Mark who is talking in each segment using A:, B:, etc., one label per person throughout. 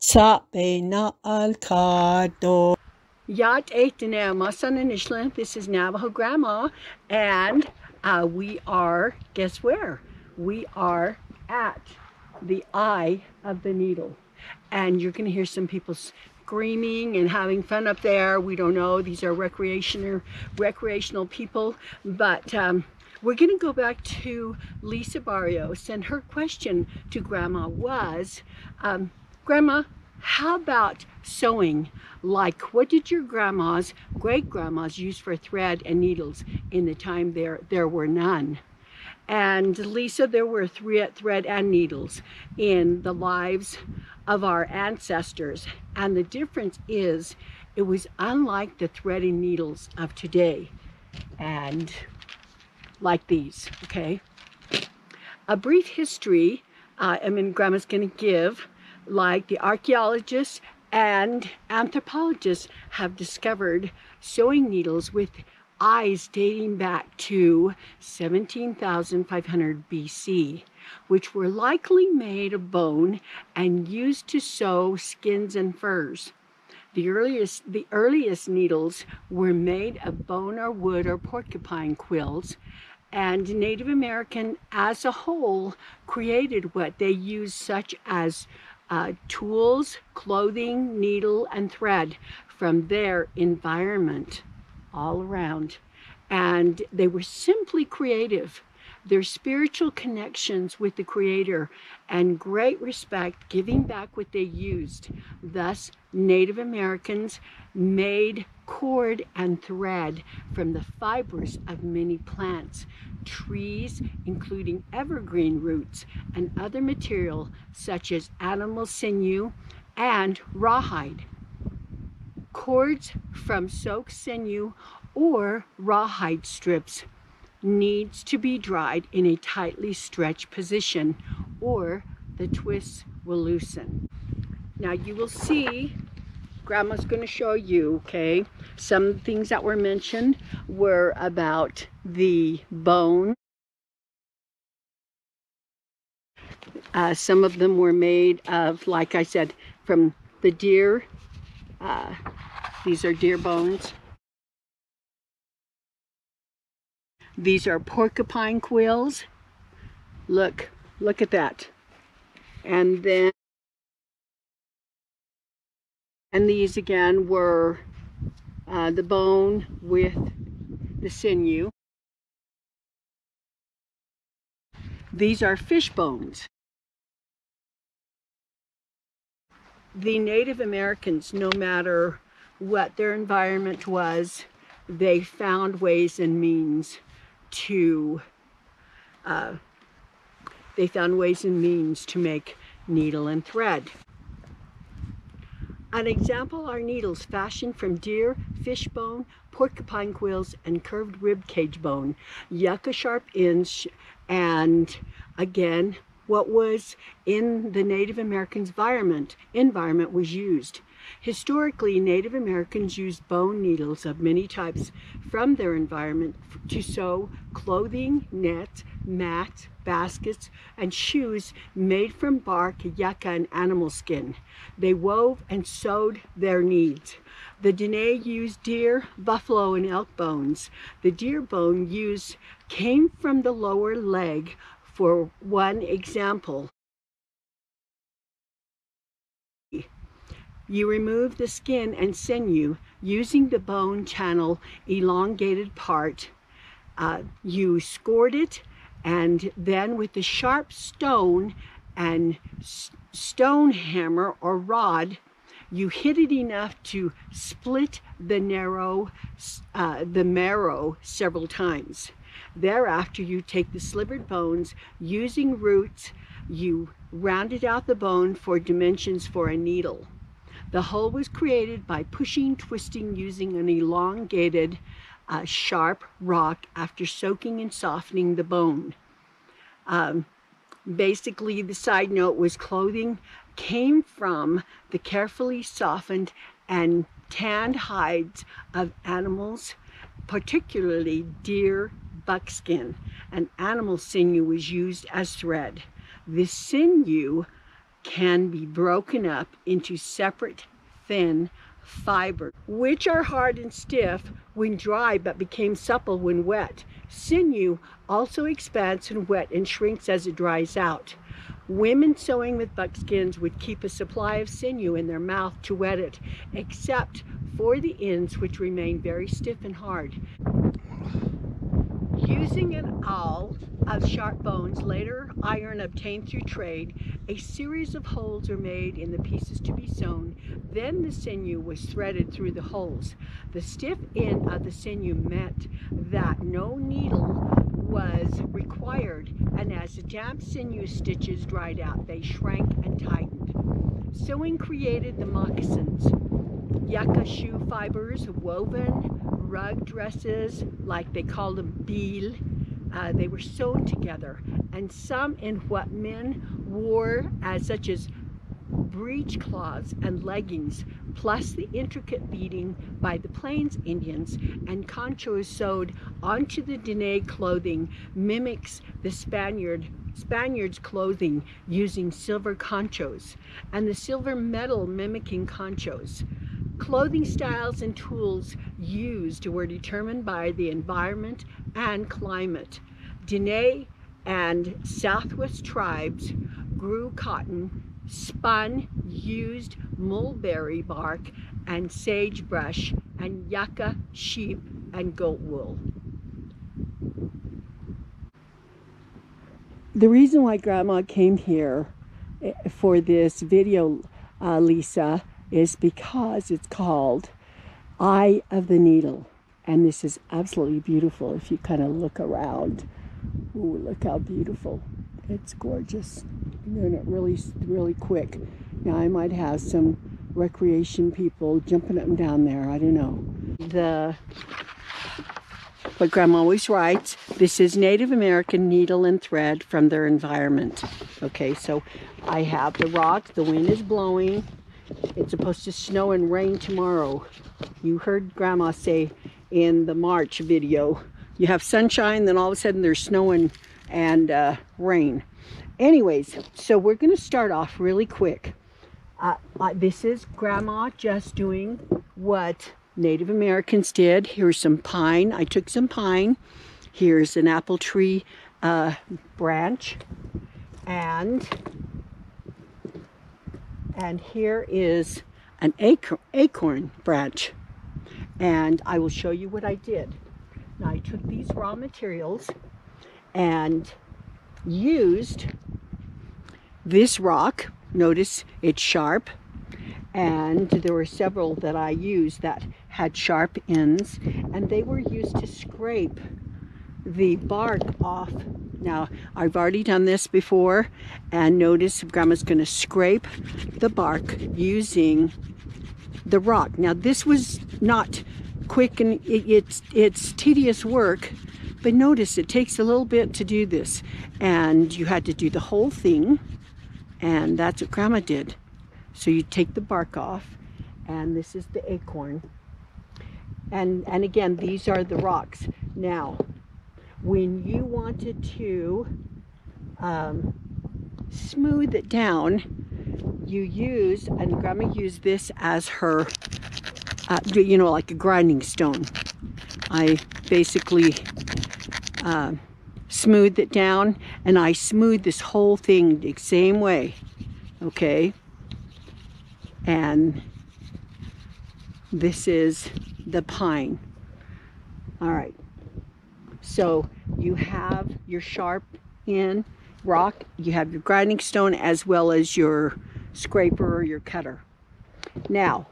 A: Tzapena Alcado. Yat My son and. This is Navajo Grandma, and uh, we are, guess where? We are at the eye of the needle. And you're gonna hear some people screaming and having fun up there. We don't know, these are recreational, recreational people, but um, we're going to go back to Lisa Barrios and her question to Grandma was, um, Grandma, how about sewing? Like, what did your grandmas, great grandmas use for thread and needles in the time there, there were none? And Lisa, there were thread, thread and needles in the lives of our ancestors. And the difference is it was unlike the thread and needles of today. And like these, okay? A brief history, uh, I mean, Grandma's to give, like the archaeologists and anthropologists have discovered sewing needles with eyes dating back to 17,500 BC, which were likely made of bone and used to sew skins and furs. The earliest, the earliest needles were made of bone or wood or porcupine quills and Native American as a whole created what they used such as uh, tools, clothing, needle, and thread from their environment all around. And they were simply creative their spiritual connections with the Creator, and great respect, giving back what they used. Thus, Native Americans made cord and thread from the fibers of many plants, trees, including evergreen roots, and other material such as animal sinew and rawhide. Cords from soaked sinew or rawhide strips needs to be dried in a tightly stretched position or the twists will loosen. Now you will see, Grandma's going to show you, okay, some things that were mentioned were about the bone. Uh, some of them were made of, like I said, from the deer. Uh, these are deer bones. These are porcupine quills. Look, look at that. And then, and these again were uh, the bone with the sinew. These are fish bones. The Native Americans, no matter what their environment was, they found ways and means to, uh, they found ways and means to make needle and thread. An example are needles fashioned from deer, fish bone, porcupine quills, and curved rib cage bone, yucca sharp ends, and again, what was in the Native Americans' environment, environment was used. Historically, Native Americans used bone needles of many types from their environment to sew clothing, nets, mats, baskets, and shoes made from bark, yucca, and animal skin. They wove and sewed their needs. The Diné used deer, buffalo, and elk bones. The deer bone used came from the lower leg for one example. You remove the skin and sinew using the bone channel elongated part. Uh, you scored it and then with the sharp stone and stone hammer or rod, you hit it enough to split the narrow, uh, the marrow several times. Thereafter, you take the slivered bones using roots, you rounded out the bone for dimensions for a needle. The hole was created by pushing, twisting using an elongated, uh, sharp rock after soaking and softening the bone. Um, basically, the side note was clothing came from the carefully softened and tanned hides of animals, particularly deer, buckskin, and animal sinew was used as thread. This sinew can be broken up into separate thin fiber, which are hard and stiff when dry but became supple when wet. Sinew also expands when wet and shrinks as it dries out. Women sewing with buckskins would keep a supply of sinew in their mouth to wet it, except for the ends which remain very stiff and hard. Using an awl of sharp bones, later iron obtained through trade, a series of holes are made in the pieces to be sewn. Then the sinew was threaded through the holes. The stiff end of the sinew meant that no needle was required, and as the damp sinew stitches dried out, they shrank and tightened. Sewing created the moccasins, yucca shoe fibers woven rug dresses, like they called them bil. Uh, they were sewn together, and some in what men wore, as such as breech cloths and leggings, plus the intricate beading by the Plains Indians, and conchos sewed onto the Diné clothing mimics the Spaniard Spaniards' clothing using silver conchos, and the silver metal mimicking conchos. Clothing styles and tools used were determined by the environment and climate. Diné and Southwest tribes grew cotton, spun, used mulberry bark and sagebrush, and yucca, sheep, and goat wool. The reason why Grandma came here eh, for this video, uh, Lisa, is because it's called Eye of the Needle. And this is absolutely beautiful if you kind of look around. Ooh, look how beautiful. It's gorgeous. doing it really, really quick. Now I might have some recreation people jumping up and down there. I don't know. The but Grandma always writes, this is Native American needle and thread from their environment. Okay, so I have the rock, the wind is blowing, it's supposed to snow and rain tomorrow. You heard Grandma say in the March video, you have sunshine, then all of a sudden there's snow and, and uh, rain. Anyways, so we're going to start off really quick. Uh, uh, this is Grandma just doing what Native Americans did. Here's some pine. I took some pine. Here's an apple tree uh, branch. And and here is an acorn branch and I will show you what I did. Now I took these raw materials and used this rock. Notice it's sharp and there were several that I used that had sharp ends and they were used to scrape the bark off now, I've already done this before, and notice Grandma's going to scrape the bark using the rock. Now, this was not quick and it, it's, it's tedious work, but notice it takes a little bit to do this. And you had to do the whole thing, and that's what Grandma did. So you take the bark off, and this is the acorn. And, and again, these are the rocks. Now, when you wanted to um, smooth it down, you use, and Grandma used this as her, uh, you know, like a grinding stone. I basically uh, smoothed it down and I smoothed this whole thing the same way, okay? And this is the pine. All right. So you have your sharp in rock, you have your grinding stone as well as your scraper or your cutter. Now,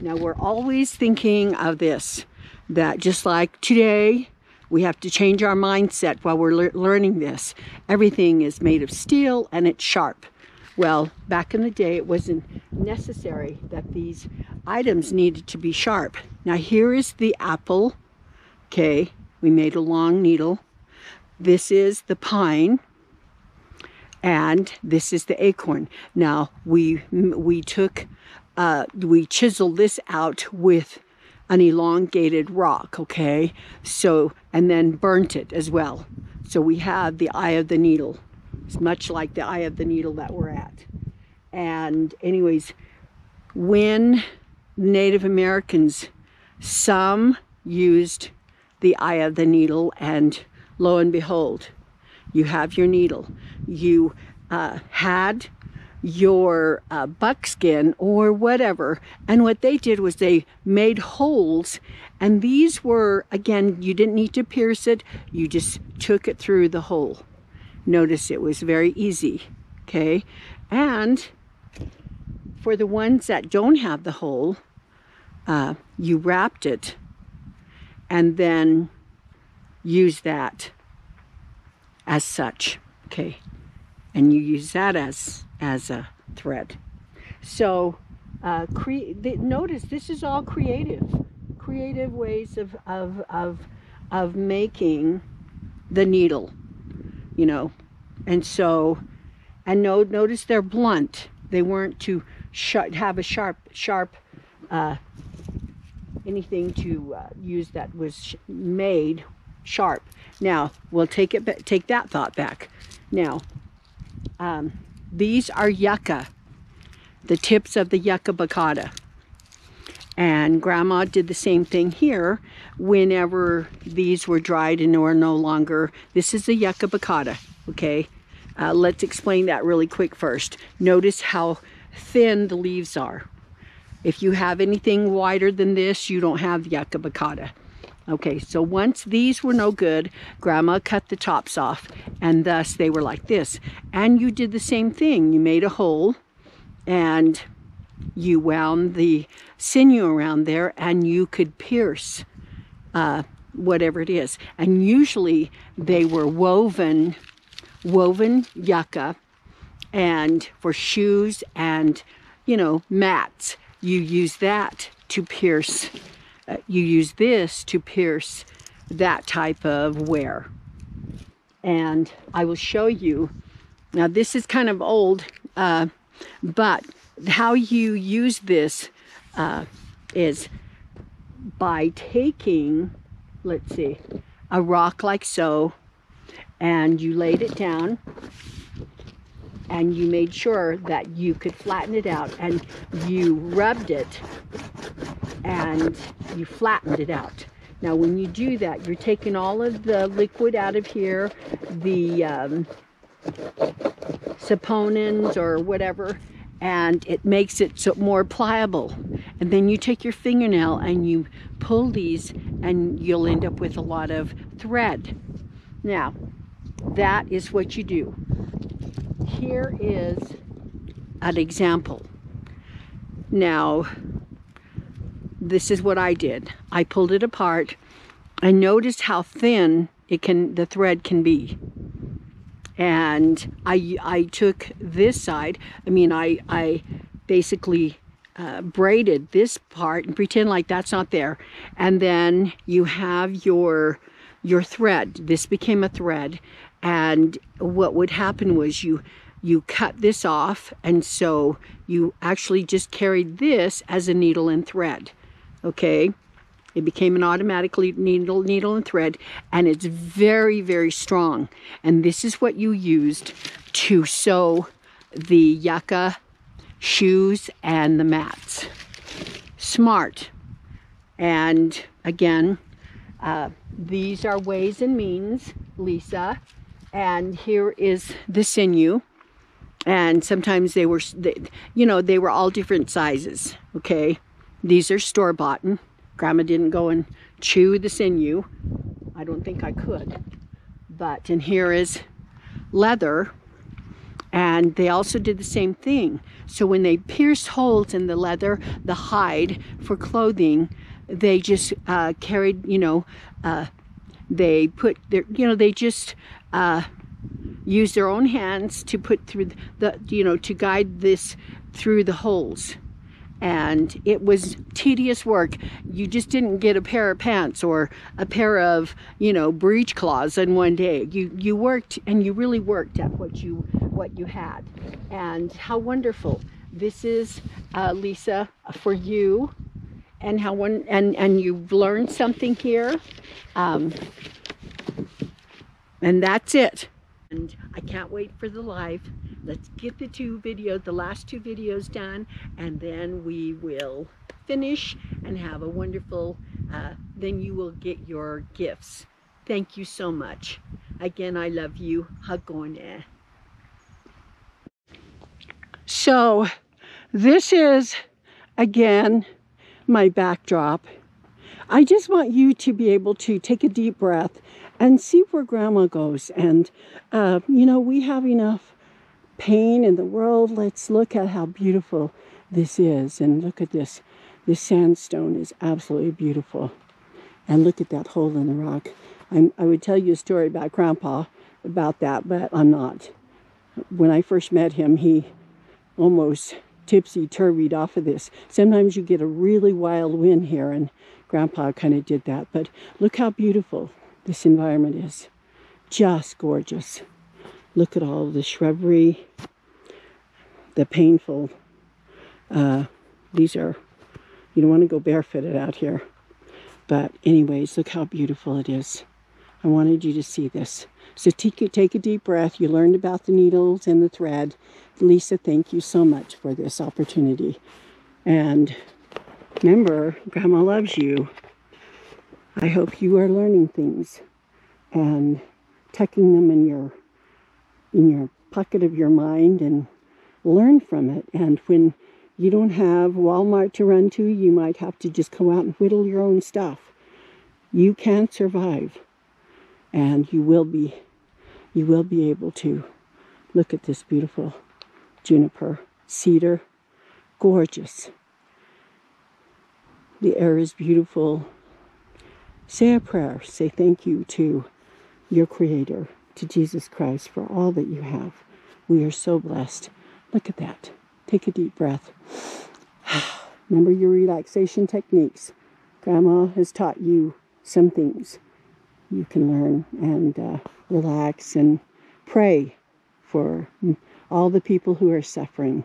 A: now we're always thinking of this, that just like today, we have to change our mindset while we're le learning this. Everything is made of steel and it's sharp. Well, back in the day, it wasn't necessary that these items needed to be sharp. Now here is the apple, okay, we made a long needle. This is the pine and this is the acorn. Now we we took uh, we chiseled this out with an elongated rock, okay? So and then burnt it as well. So we have the eye of the needle, It's much like the eye of the needle that we're at. And anyways, when Native Americans, some used the eye of the needle and lo and behold, you have your needle. You uh, had your uh, buckskin or whatever. And what they did was they made holes. And these were, again, you didn't need to pierce it. You just took it through the hole. Notice it was very easy. Okay. And for the ones that don't have the hole, uh, you wrapped it and then use that as such. Okay. And you use that as as a thread. So uh, create. notice this is all creative, creative ways of, of, of, of making the needle, you know. And so, and no, notice they're blunt. They weren't to have a sharp, sharp, uh, anything to uh, use that was made sharp. Now, we'll take it, take that thought back. Now, um, these are yucca, the tips of the yucca baccata. And grandma did the same thing here whenever these were dried and were no longer. This is the yucca baccata, okay? Uh, let's explain that really quick first. Notice how thin the leaves are. If you have anything wider than this, you don't have yucca baccata. Okay, so once these were no good, Grandma cut the tops off, and thus they were like this. And you did the same thing. You made a hole, and you wound the sinew around there, and you could pierce uh, whatever it is. And usually they were woven, woven yucca, and for shoes and, you know, mats, you use that to pierce uh, you use this to pierce that type of wear. And I will show you, now this is kind of old, uh, but how you use this uh, is by taking, let's see, a rock like so, and you laid it down, and you made sure that you could flatten it out, and you rubbed it and you flattened it out. Now when you do that, you're taking all of the liquid out of here, the um, saponins or whatever, and it makes it so more pliable. And then you take your fingernail and you pull these and you'll end up with a lot of thread. Now, that is what you do. Here is an example. Now, this is what I did. I pulled it apart. I noticed how thin it can the thread can be. And I, I took this side, I mean, I, I basically uh, braided this part and pretend like that's not there. And then you have your, your thread. This became a thread. And what would happen was you, you cut this off. And so you actually just carried this as a needle and thread okay? It became an automatic needle, needle and thread, and it's very, very strong. And this is what you used to sew the yucca shoes and the mats. Smart. And again, uh, these are ways and means, Lisa. And here is the sinew. And sometimes they were, they, you know, they were all different sizes, okay? These are store-bought. Grandma didn't go and chew the sinew. I don't think I could. But, and here is leather. And they also did the same thing. So when they pierced holes in the leather, the hide for clothing, they just uh, carried, you know, uh, they put their, you know, they just uh, used their own hands to put through the, you know, to guide this through the holes and it was tedious work. You just didn't get a pair of pants or a pair of, you know, breechcloths in one day. You you worked and you really worked at what you what you had. And how wonderful. This is uh, Lisa for you and how one and and you've learned something here. Um, and that's it. And I can't wait for the live. Let's get the two videos, the last two videos done, and then we will finish and have a wonderful, uh, then you will get your gifts. Thank you so much. Again, I love you. Hagone. So, this is, again, my backdrop. I just want you to be able to take a deep breath and see where grandma goes. And, uh, you know, we have enough pain in the world. Let's look at how beautiful this is. And look at this. This sandstone is absolutely beautiful. And look at that hole in the rock. I'm, I would tell you a story about grandpa about that, but I'm not. When I first met him, he almost tipsy-turvied off of this. Sometimes you get a really wild wind here, and grandpa kind of did that. But look how beautiful this environment is just gorgeous. Look at all the shrubbery, the painful. Uh, these are, you don't want to go barefooted out here. But anyways, look how beautiful it is. I wanted you to see this. So take, take a deep breath. You learned about the needles and the thread. Lisa, thank you so much for this opportunity. And remember, Grandma loves you. I hope you are learning things and tucking them in your in your pocket of your mind and learn from it. And when you don't have Walmart to run to, you might have to just go out and whittle your own stuff. You can survive and you will be you will be able to look at this beautiful juniper cedar gorgeous the air is beautiful Say a prayer. Say thank you to your Creator, to Jesus Christ, for all that you have. We are so blessed. Look at that. Take a deep breath. Remember your relaxation techniques. Grandma has taught you some things you can learn and uh, relax and pray for all the people who are suffering.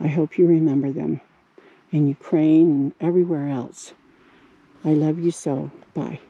A: I hope you remember them in Ukraine and everywhere else. I love you so. Bye.